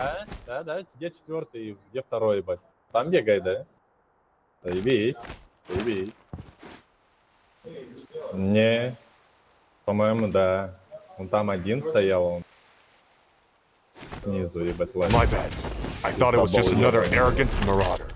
Да, да, да, где четвертый, где второй, ебать. Там бегай, да? Заебись, заебись. Не, по-моему, да. Он там один стоял, он. Снизу, ебать, лазит. My bad. I thought it was just another arrogant marauder.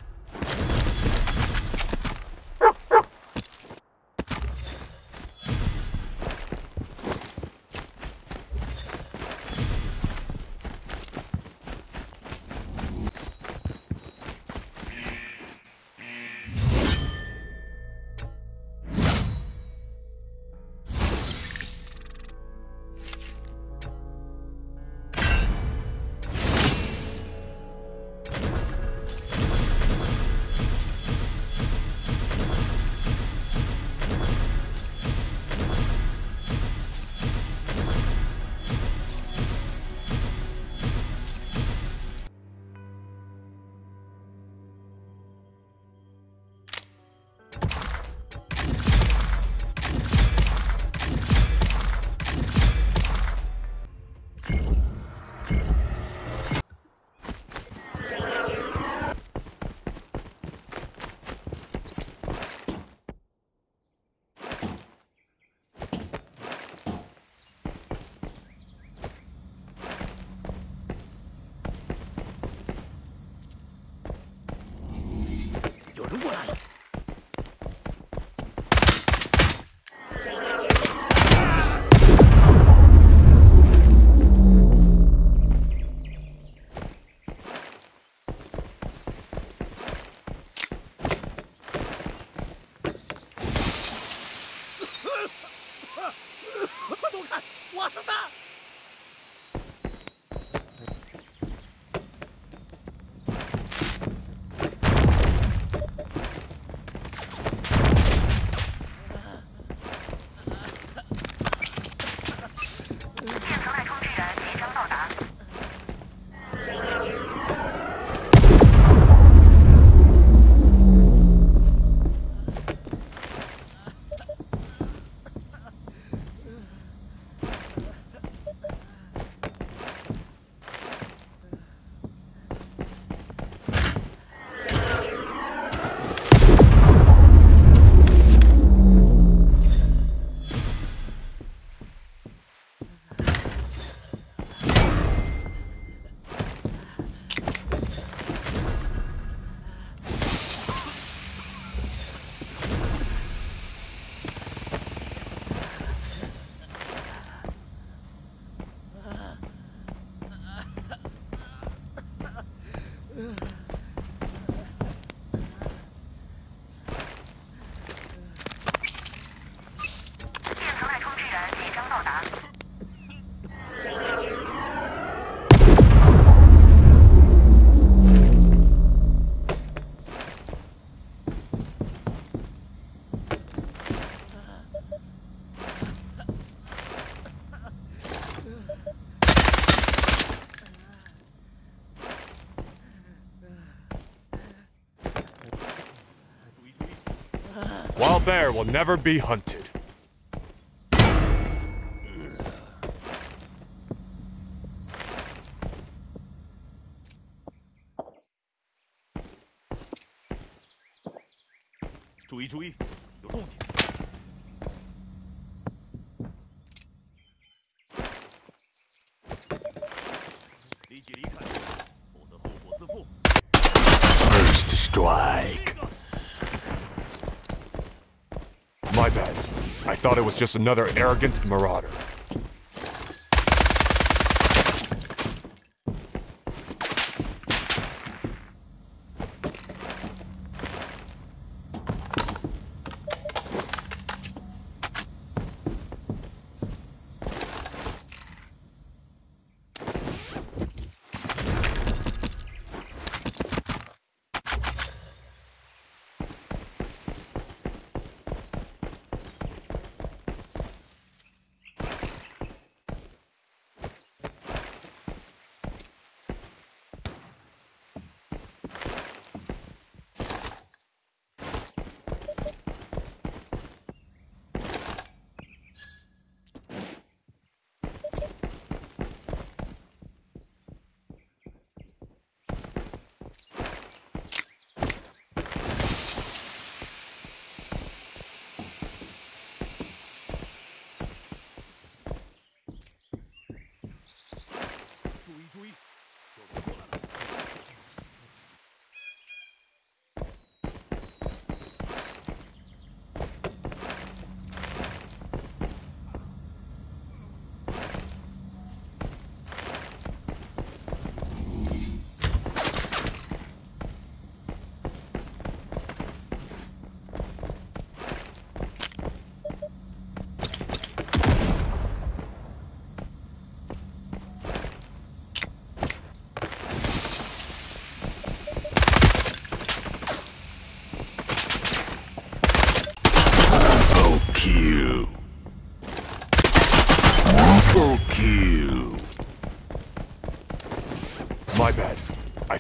shall never be hunted. hunted. 注意注意，有重点。thought it was just another arrogant marauder.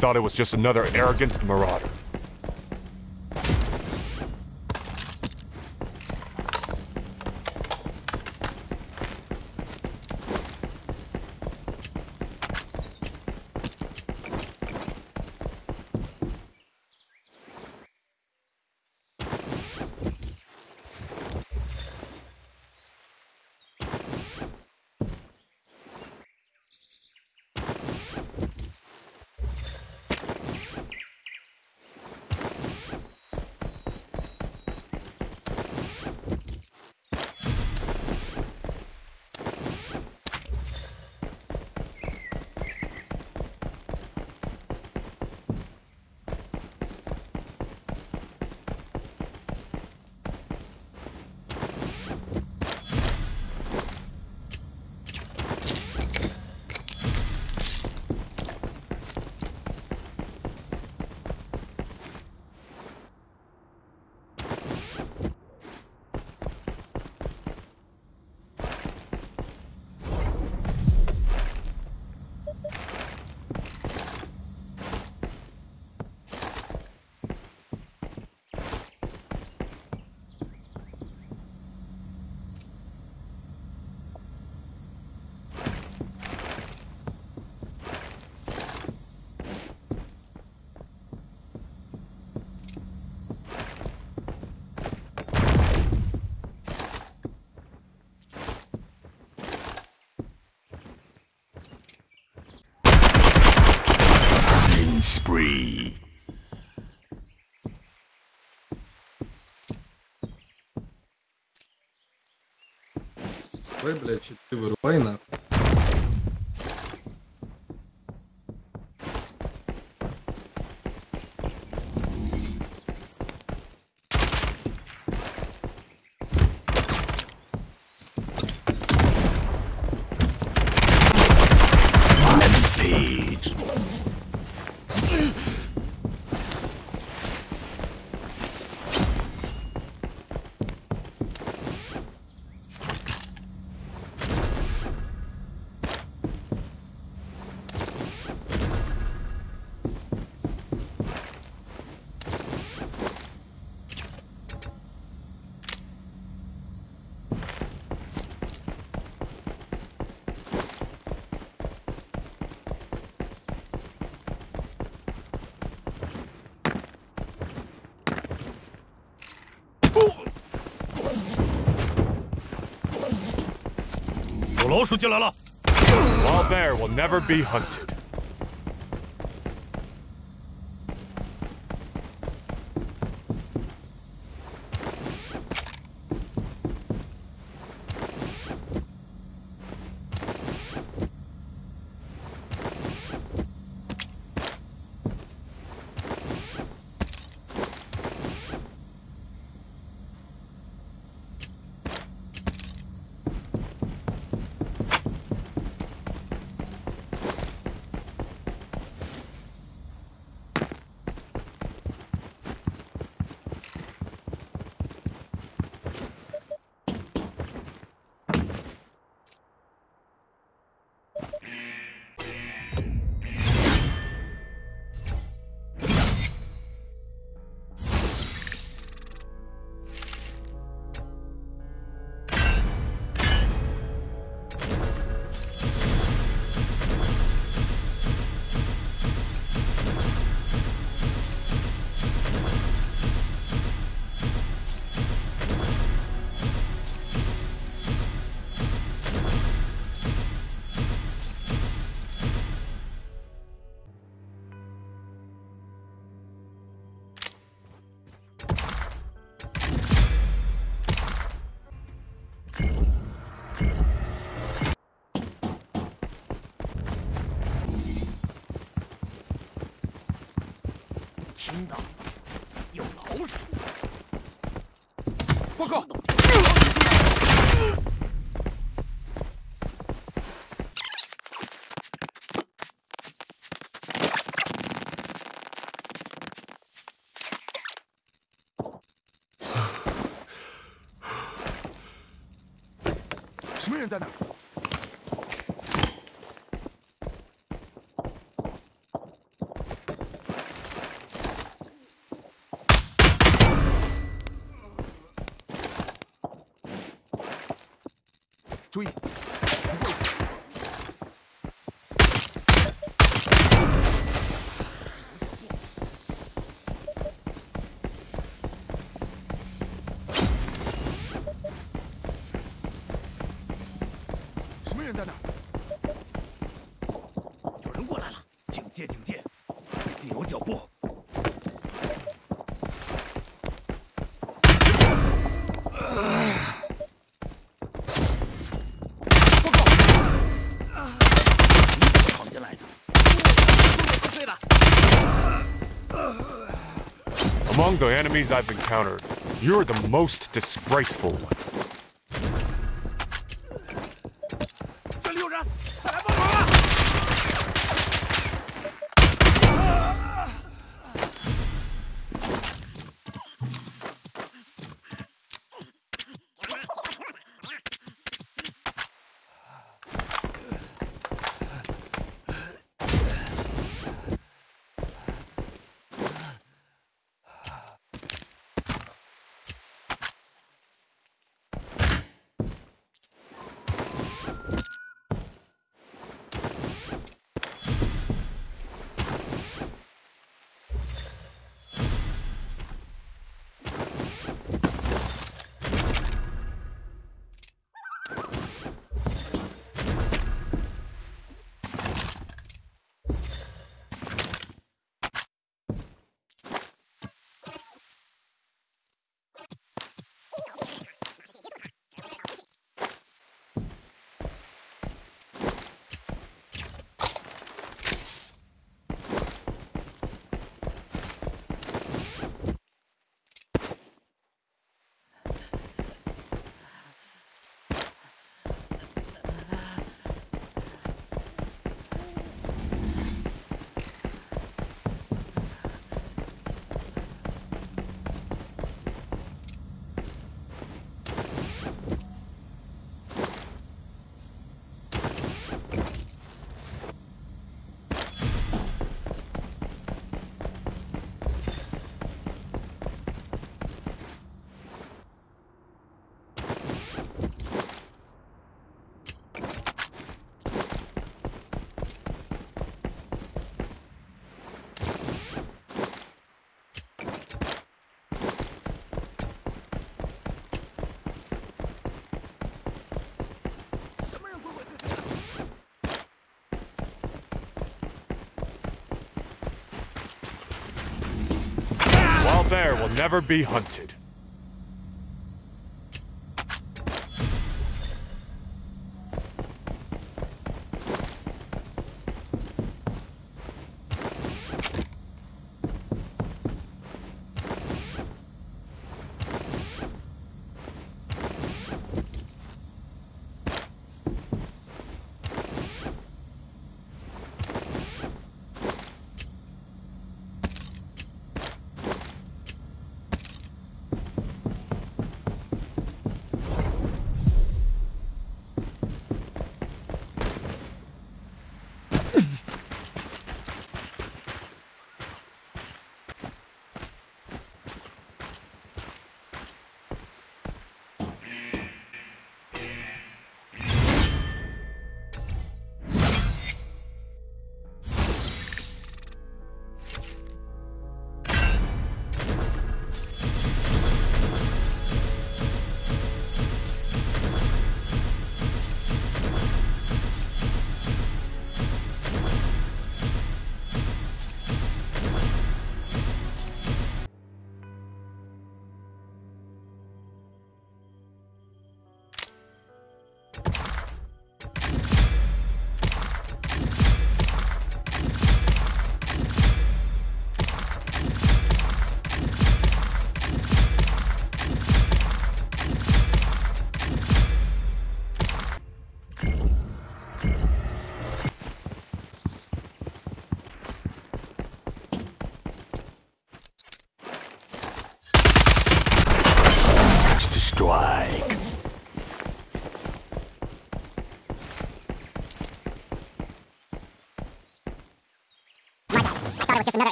thought it was just another arrogant marauder. блядь, щиты вырубай на. 老鼠进来了。有老鼠！报告。什么人在哪？Among the enemies I've encountered, you're the most disgraceful one. never be hunted.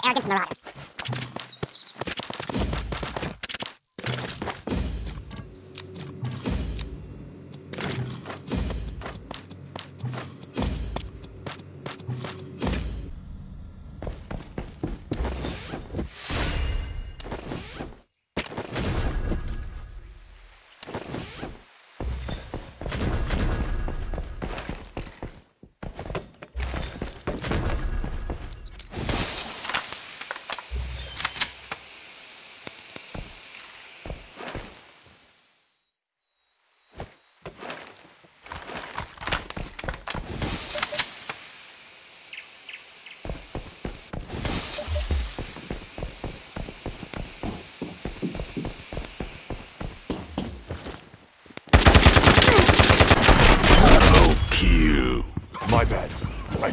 arrogance and m o r a l i t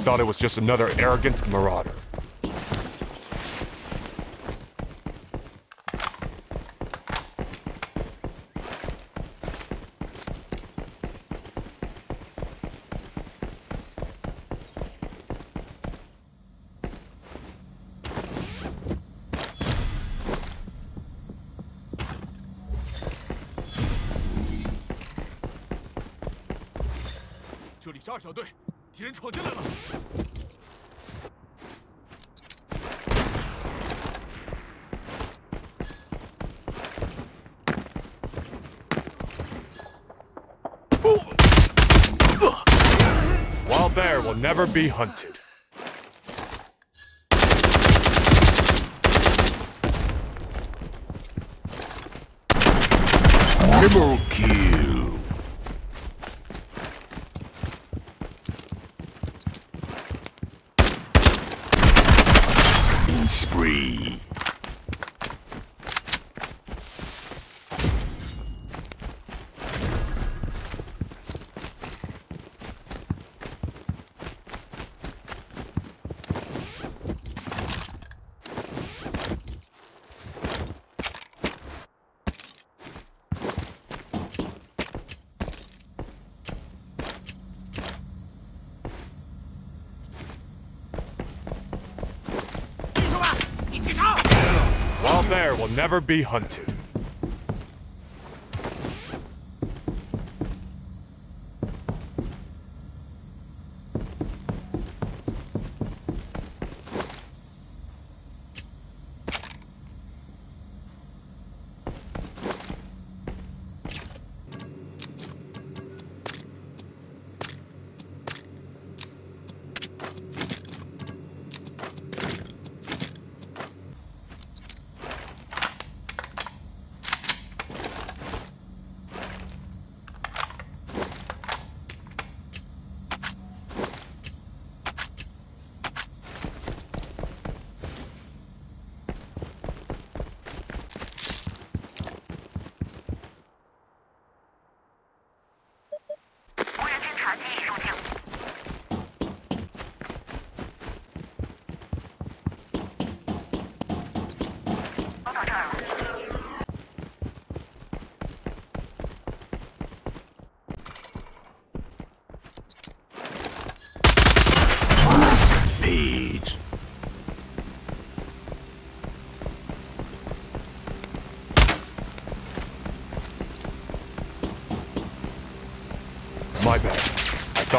thought it was just another arrogant marauder. be hunted. never be hunted.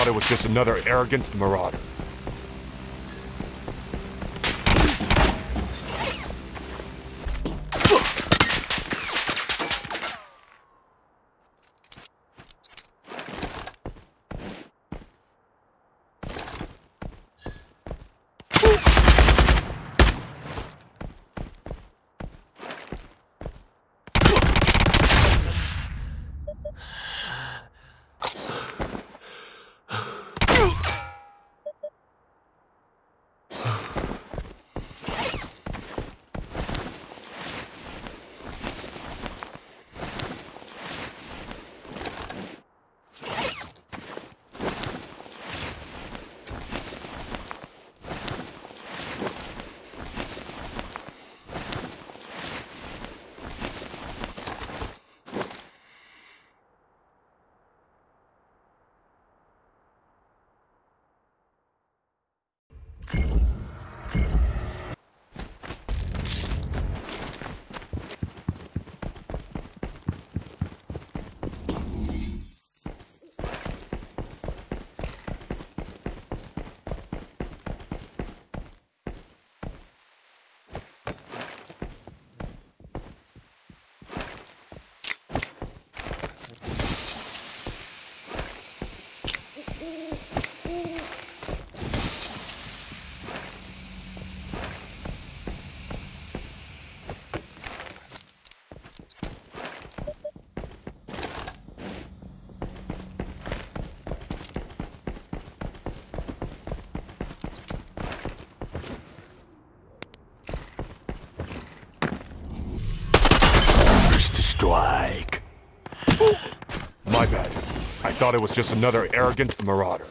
It was just another arrogant Marauder. thought it was just another arrogant marauder.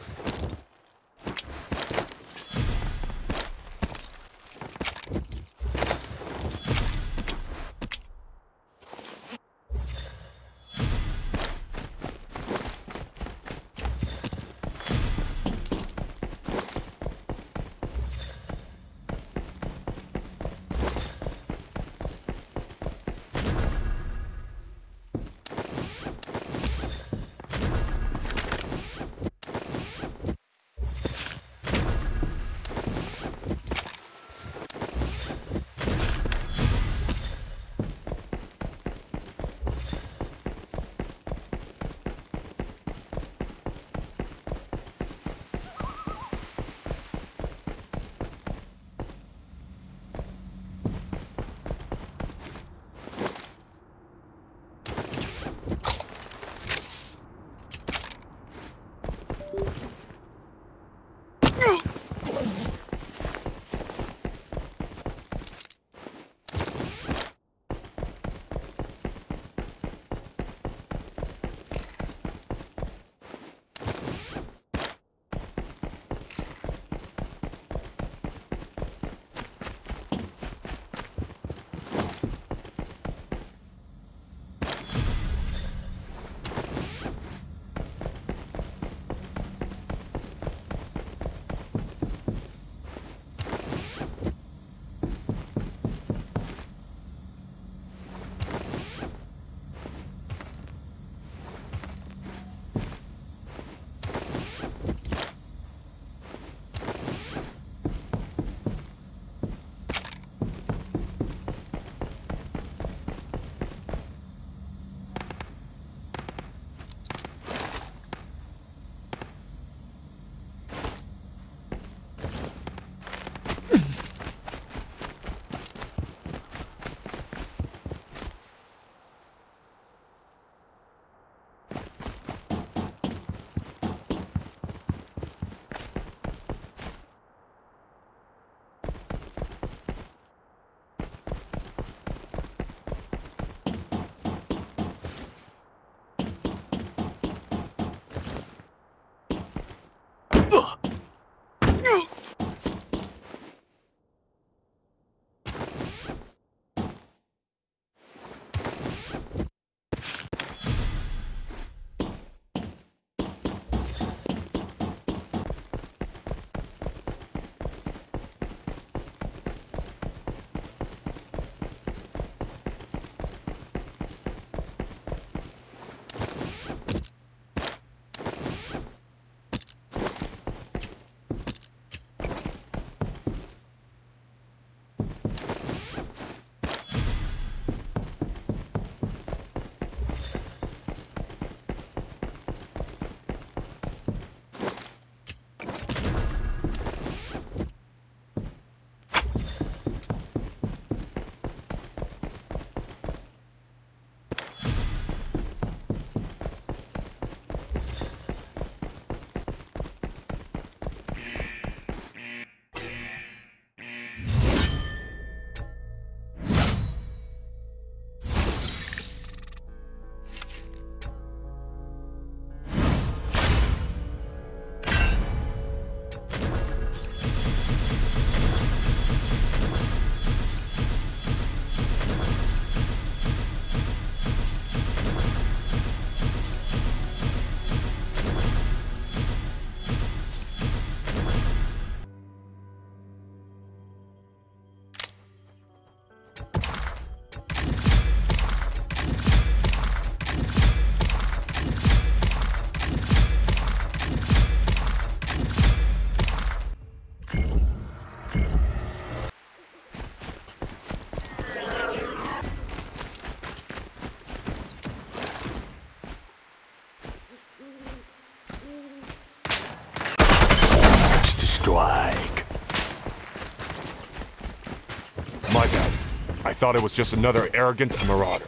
thought it was just another arrogant marauder.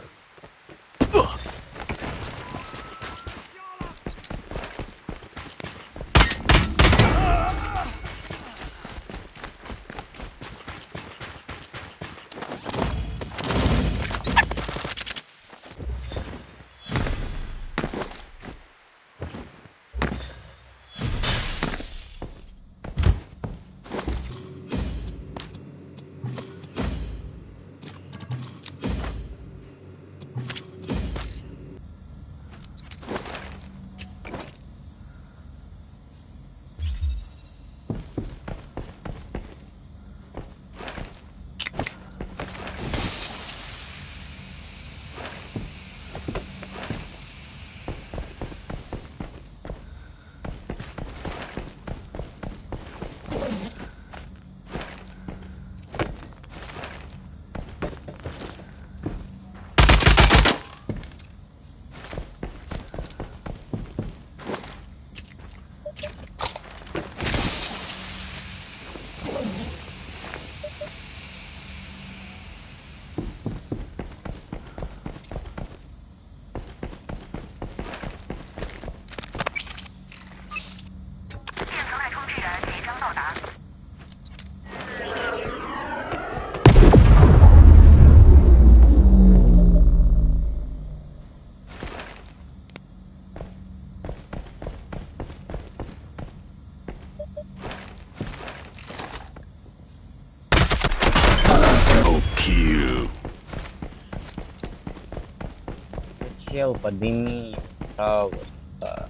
подними. А, вот, а.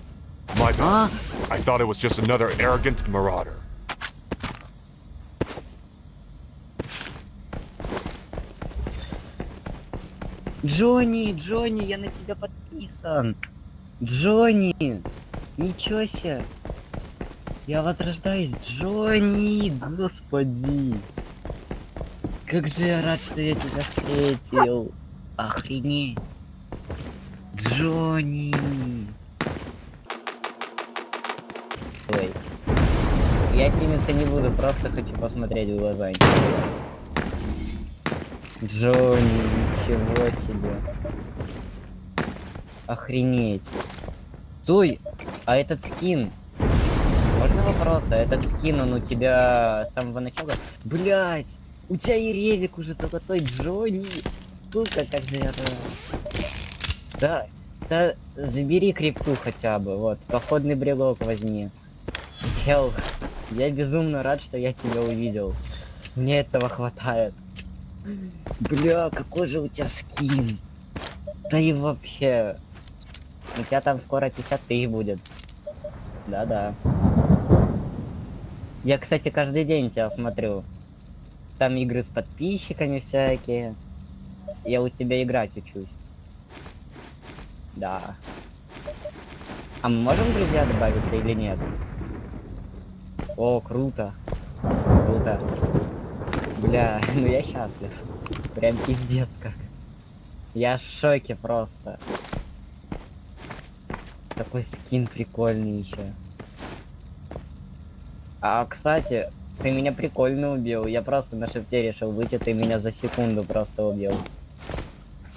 My bad. А? I thought it was just another arrogant marauder. Джонни, Джонни, я на тебя подписан. Джонни, ничего себе. Я возрождаюсь, Джонни, господи. Как же я рад, что я тебя встретил. Охренеть. Джонни! Ой. Я кинуться не буду, просто хочу посмотреть в глаза. Джонни, ничего себе. Охренеть. Стой! А этот скин? Можно вопрос? А этот скин, он у тебя с самого начала? Блять! У тебя и резик уже золотой Джонни! Сука, как же я Да, да забери крипту хотя бы, вот, походный брелок возьми. Чел, я безумно рад, что я тебя увидел. Мне этого хватает. Бля, какой же у тебя скин. Да и вообще. У тебя там скоро 50 тысяч будет. Да-да. Я, кстати, каждый день тебя смотрю. Там игры с подписчиками всякие. Я у тебя играть учусь. Да. А мы можем друзья добавиться или нет? О, круто. Круто. Бля, ну я счастлив. Прям пиздец как. Я в шоке просто. Такой скин прикольный еще. А, кстати, ты меня прикольно убил. Я просто на шифте решил выйти, ты меня за секунду просто убил.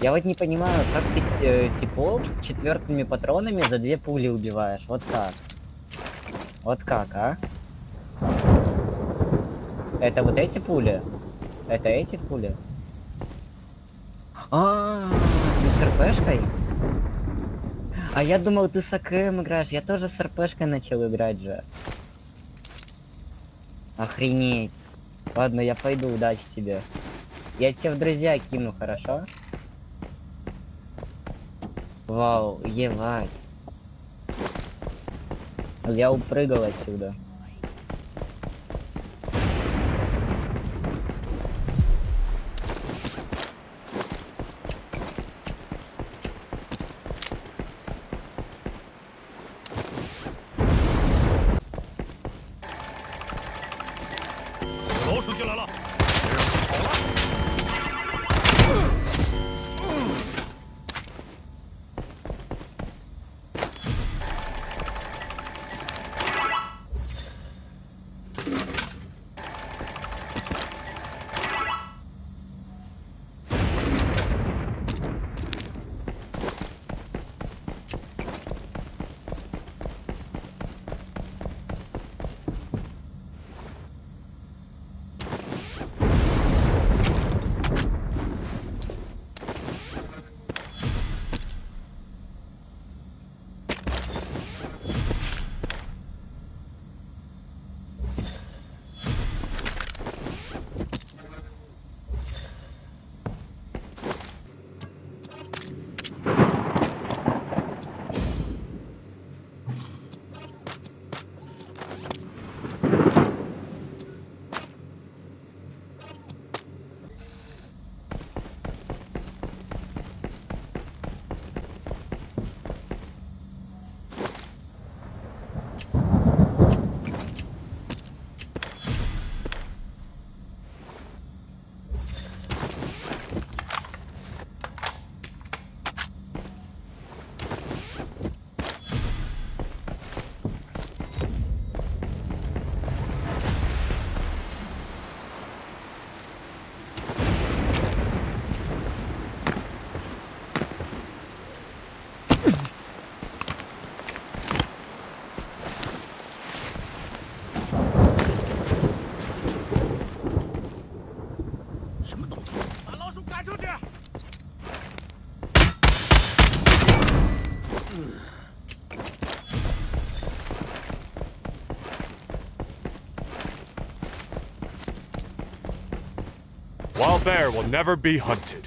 Я вот не понимаю, как ты э, типов четвертыми патронами за две пули убиваешь. Вот так? Вот как, а? Это вот эти пули? Это эти пули? А, -а, -а с РПшкой? А я думал, ты с АКМ играешь. Я тоже с РПшкой начал играть же. Охренеть. Ладно, я пойду, удачи тебе. Я тебя в друзья кину, хорошо? Вау, емать. А я упрыгал отсюда. will never be hunted.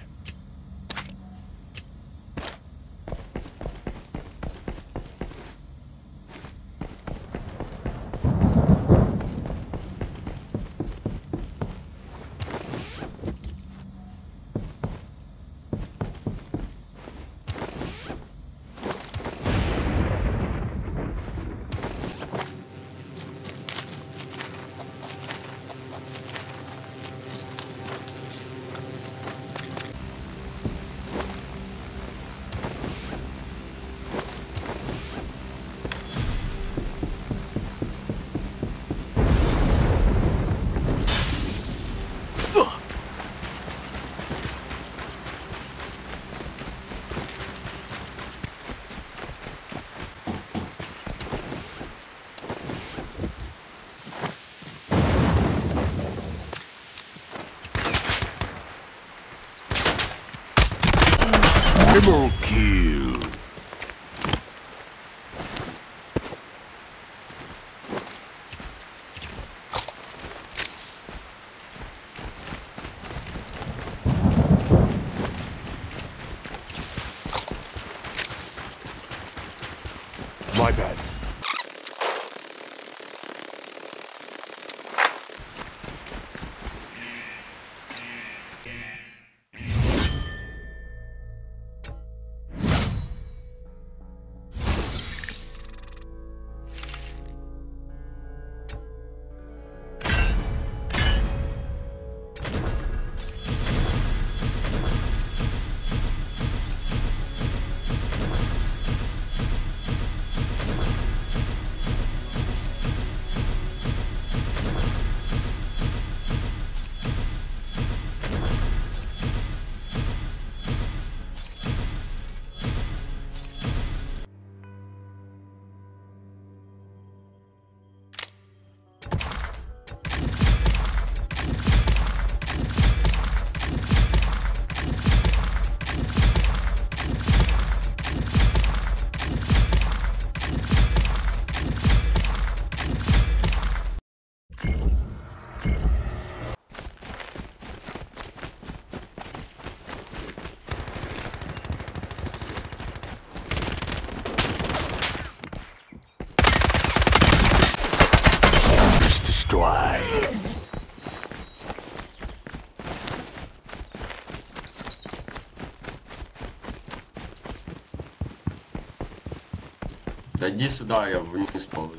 иди сюда, я вниз ползу.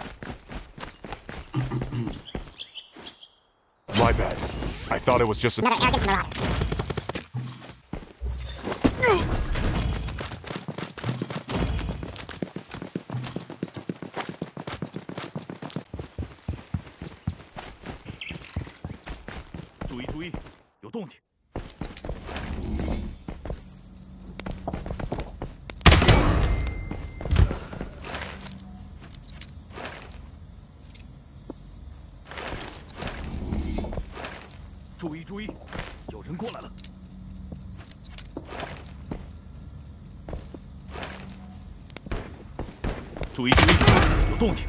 My bad. I thought it was just a... 有人过来了，注意，注意，有动静。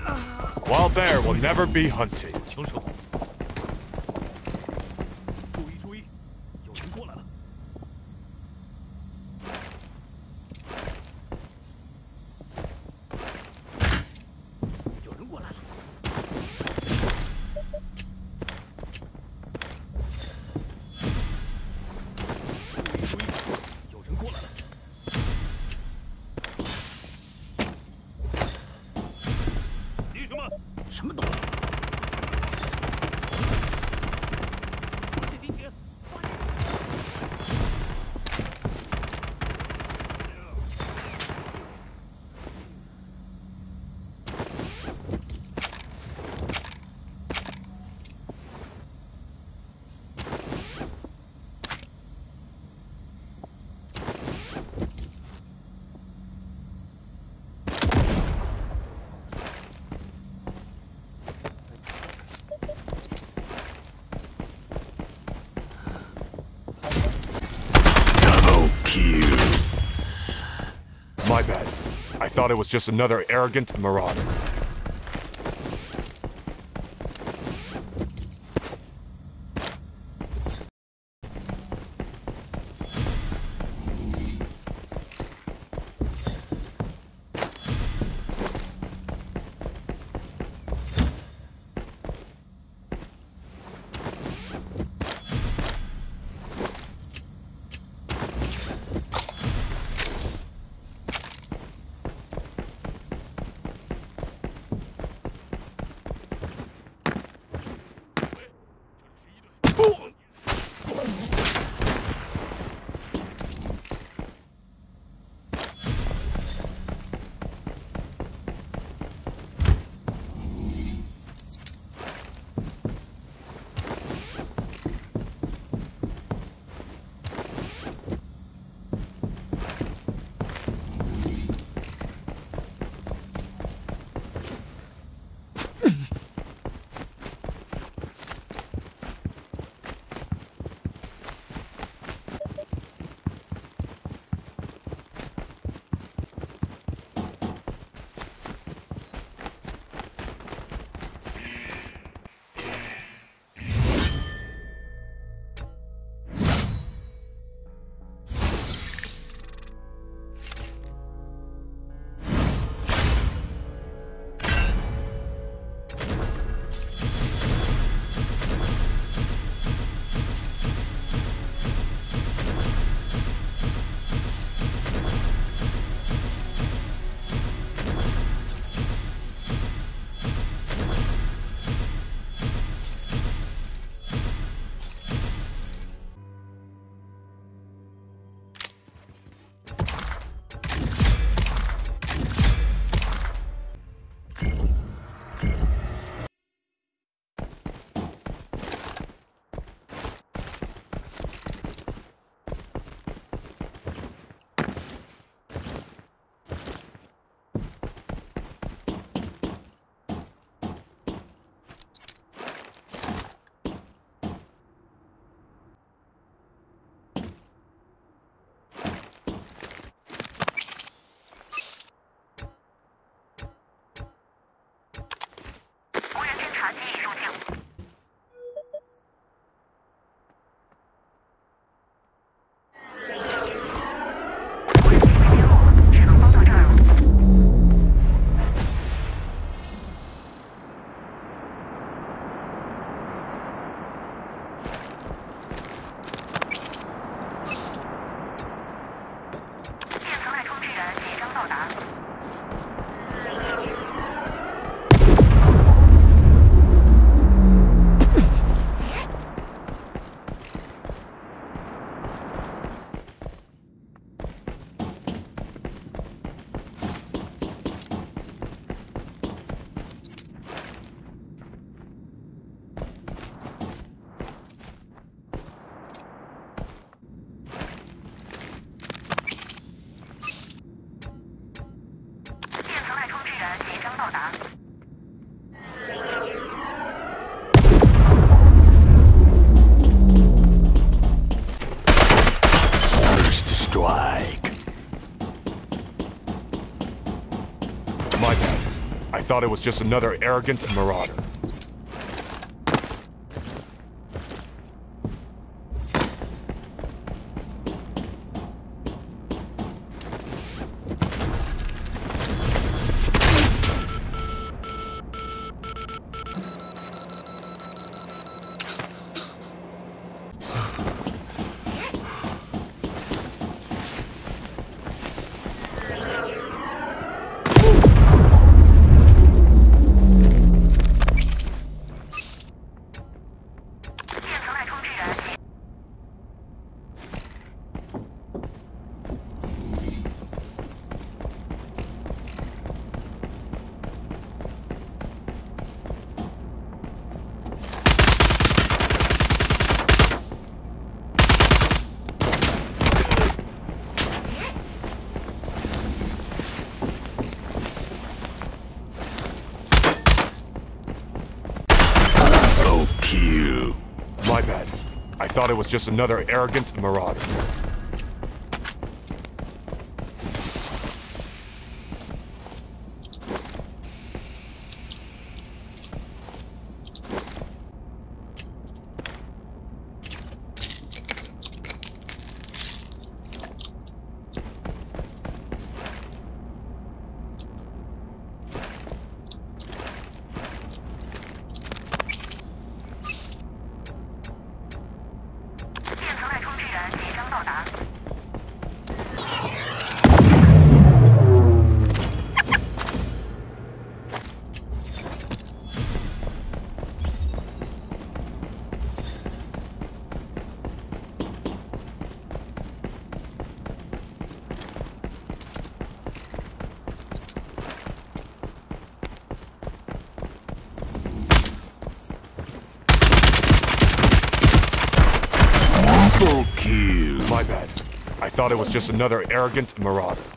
Wild bear will never be hunted。thought it was just another arrogant marauder. thought it was just another arrogant marauder. just another arrogant marauder. thought it was just another arrogant marauder.